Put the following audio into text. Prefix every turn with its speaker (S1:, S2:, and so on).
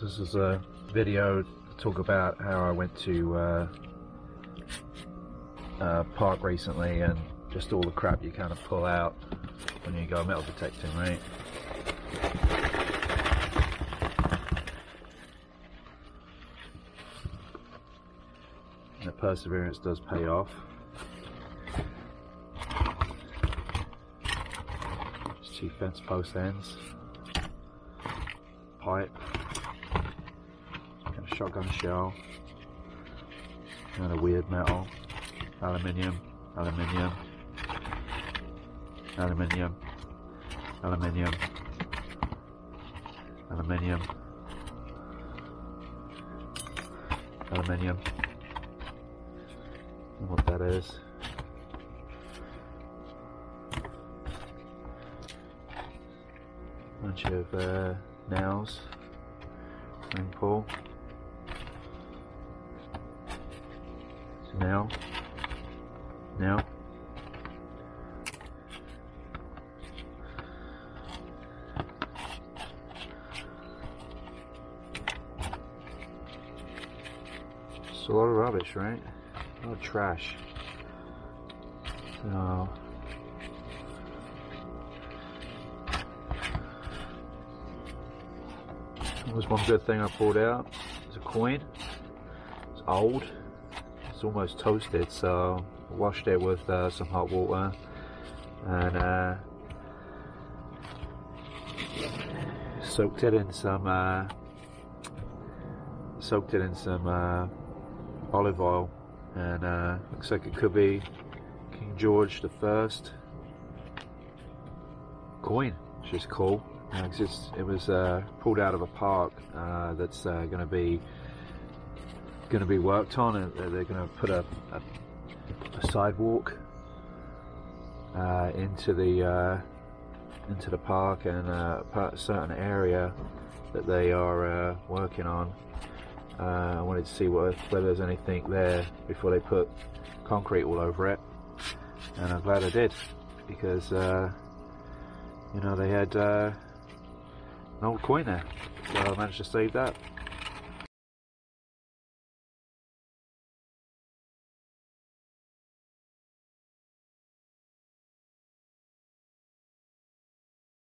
S1: This is a video to talk about how I went to uh, uh, park recently and just all the crap you kind of pull out when you go metal detecting, right? And the perseverance does pay off. Two fence post ends, pipe, shotgun shell, and a weird metal, aluminium, aluminium, aluminium, aluminium, aluminium, aluminium. What that is. Bunch of uh, nails, ring pull. Nail, nail. It's a lot of rubbish, right? A lot of trash. So that was one good thing I pulled out. It's a coin. It's old. It's almost toasted, so I washed it with uh, some hot water and uh, soaked it in some uh, soaked it in some uh, olive oil and uh, looks like it could be King George the First coin, which is cool. Uh, it's, it was pulled out of a park that's going to be going to be worked on, and they're going to put a, a, a sidewalk uh, into the uh, into the park and uh, a certain area that they are uh, working on. Uh, I wanted to see what, whether there's anything there before they put concrete all over it, and I'm glad I did because you know they had an old coin there, so I managed to save that.